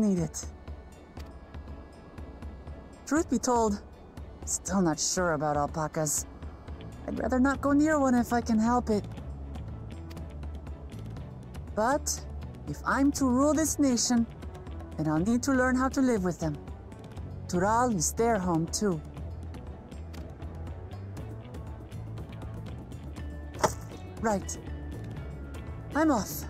Need it. Truth be told, still not sure about alpacas. I'd rather not go near one if I can help it. But if I'm to rule this nation, then I'll need to learn how to live with them. Tural is their home too. Right. I'm off.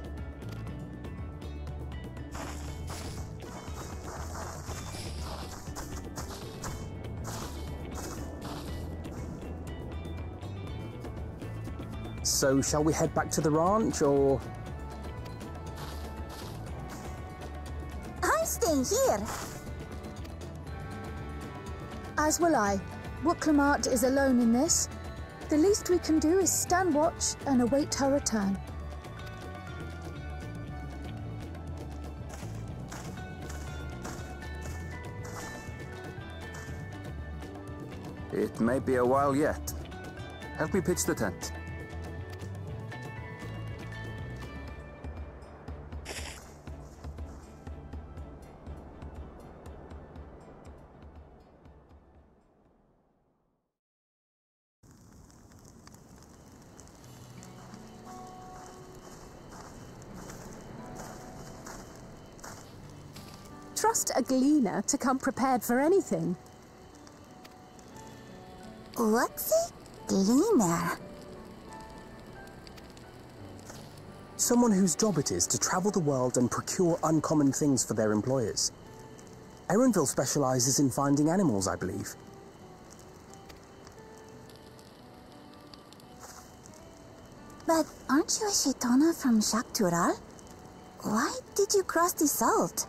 So, shall we head back to the ranch, or...? I'm staying here. As will I. Wuk Lamat is alone in this. The least we can do is stand watch and await her return. It may be a while yet. Help me pitch the tent. Trust a gleaner to come prepared for anything. What's a gleaner? Someone whose job it is to travel the world and procure uncommon things for their employers. Erenville specializes in finding animals, I believe. But aren't you a Shaitana from Xak Tural? Why did you cross the salt?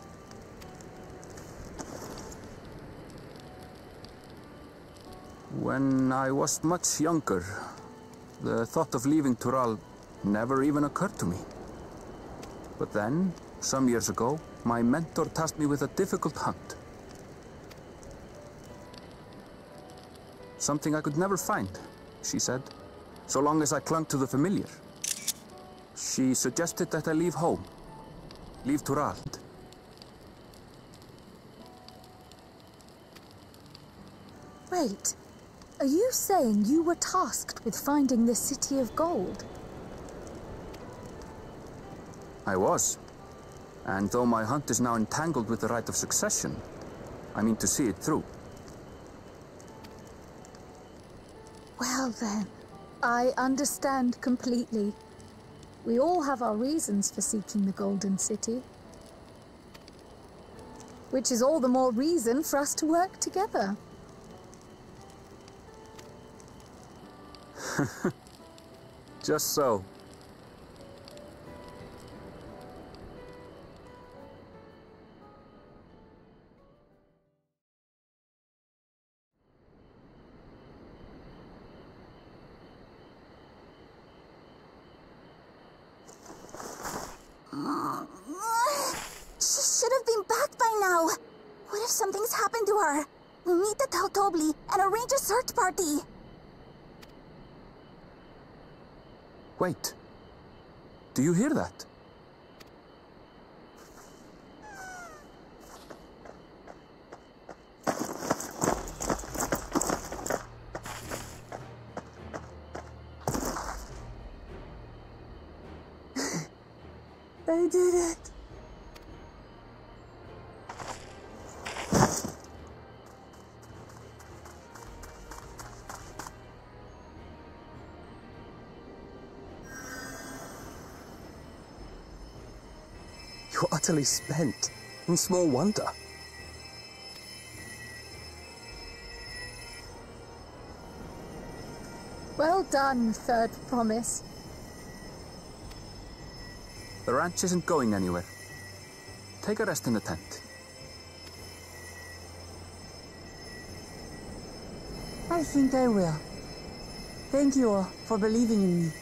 When I was much younger, the thought of leaving Tural never even occurred to me. But then, some years ago, my mentor tasked me with a difficult hunt. Something I could never find, she said, so long as I clung to the familiar. She suggested that I leave home, leave Tural. Wait, are you saying you were tasked with finding the City of Gold? I was. And though my hunt is now entangled with the rite of succession, I mean to see it through. Well then, I understand completely. We all have our reasons for seeking the Golden City. Which is all the more reason for us to work together. What if something's happened to her? We need to tell Tobli and arrange a search party. Wait. Do you hear that? Utterly spent, and small wonder. Well done, Third Promise. The ranch isn't going anywhere. Take a rest in the tent. I think I will. Thank you all for believing in me.